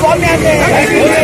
Come on, come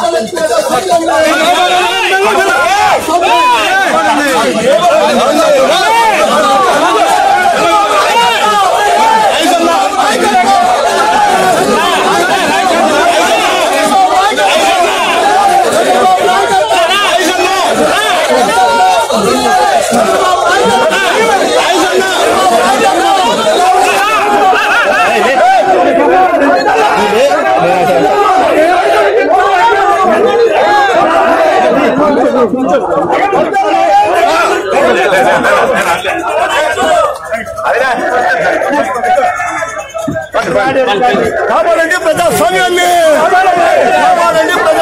आंदोलन केलं కాపాడండి ప్రజాస్వామ్యాన్ని. కాపాడండి ప్రజా